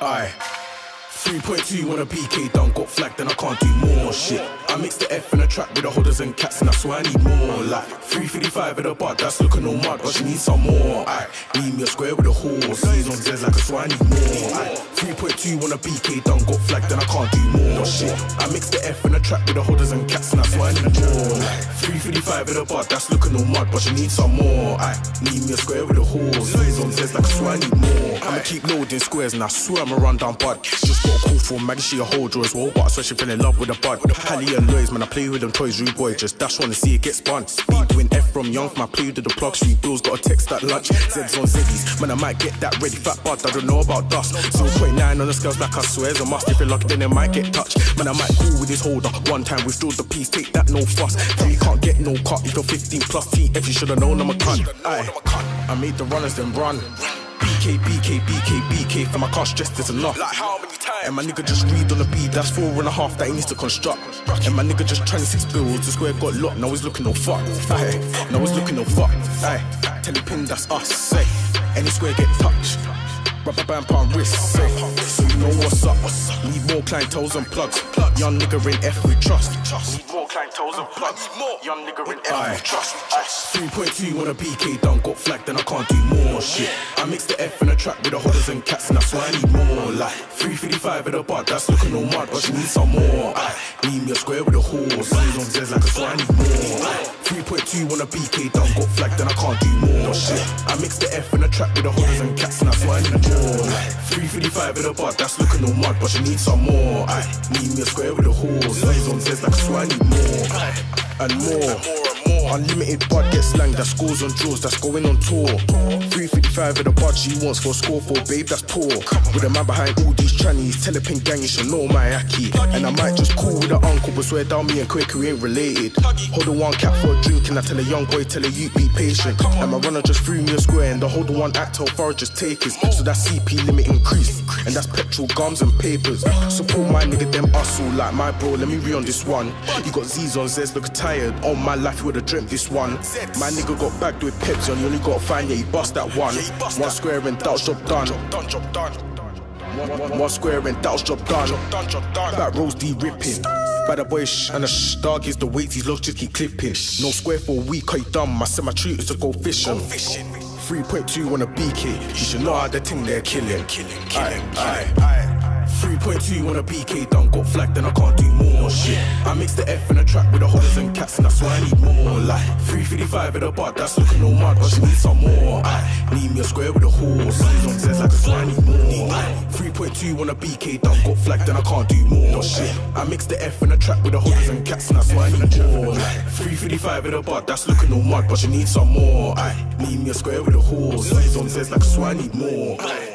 Aye. 3.2 on a BK done, got flagged, then I can't do more shit. I mix the F in the trap with the holders and cats, and I swear I need more. Like 355 at the bar, that's looking no mud, but she needs some more. Aye, need me a square with a horse. Seas on like a I need more. Aye, 3.2 on a BK done, got flagged, then I can't do more shit. I mix the F in the trap with the holders and cats, and I swear I need more. 355 at the butt, that's looking no mud, but she needs some more. Aye, need me a square with a horse. Seas on Zez like a swear I need more. I'ma keep loading squares, and I swear I'ma run down bud. Just got a call for Maggie, she a whole draw as well, but I swear she fell in love with a bud. Hallie and Lois, man, I play with them toys, rude boy, just dash wanna see it get spun. Speed from young, my play with the plug, street bills, got a text at lunch. Zeds on Zeddies, man, I might get that ready, fat bud, I don't know about dust. 0.9 on the scales like I swear, a must if you're lucky, then it might get touched. Man, I might cool with his holder. One time withdraw the piece, take that no fuss. Three can't get no cut if you're 15 plus TF, you should've known I'm a cunt. I made the runners then run. BK, BK, BK, BK, for my car stressed is enough. Like how many times? And my nigga just read on the beat, that's four and a half that he needs to construct. And my nigga just 26 bills, the square got locked, now he's looking no fuck. Aye, now he's looking no fuck. Aye, tell the pin that's us, say. Any square get touched. Rubber band palm wrist, say. So know what's up. Need more clientels and plugs. Young nigga in F we trust. Need more clientels and plugs. Young nigga in F we trust. 3.2 on a BK done, got flagged, then I can't do more shit. I mix the F in the trap with the holders and cats, and that's why I need more. Like 355 at the butt, that's looking no mud, but she needs some more. I need me a square with a horse. Seas on Zez like a so I need more. 3.2 on a BK done, got flagged, then I can't do more shit. I mix the F in the trap with the holders and cats, and that's why I need more. Like 355 at the butt, that's looking no mud, but she needs some more. I need me a square with a horse. Seas on Zez like so I need more. And more. Unlimited bud get slang, that scores on draws, that's going on tour. 355 at the bud, she wants for a score for, babe, that's poor. With a man behind all these trannies, tell a pin gang you should know my aki. And I might just call with the uncle, but swear down me and quick we ain't related. Hold the one cap for a drink, and I tell a young boy, tell a youth be patient. And my runner just threw me a square, and the hold the one act how far just take is. So that CP limit increase, and that's petrol, gums, and papers. Support my nigga, them hustle like my bro, let me re on this one. You got Z's on Zez, look tired. All my life, you would've dreamt this one. My nigga got bagged with Pepsi, and you only gotta find, yeah, he bust that one. One square and that's job done. One, square and that's job done. Back rows D ripping. By the boy sh and the sh dog is the weights, these logs just keep clipping. No square for a week, I dumb. I said my treat is to go fishing. 3.2 on a BK, you should know how the thing they're killing. Aye, aye. 3.2 on a BK done, got flagged, then I can't do more shit. I mix the F in the track with the holders and cats, and that's why I need more. Like 355 at the bar, that's looking no mud, but she needs some more. I need a square with a horse. Seas on Zez like a need more. 3.2 on a BK done, got flagged, then I can't do more No shit. I mix the F in the trap with the holders and cats, and that's why I need more. Like 355 at the butt, that's looking no mud, but you need some more. I need me a square with a horse. Seas on Zez like a I need more.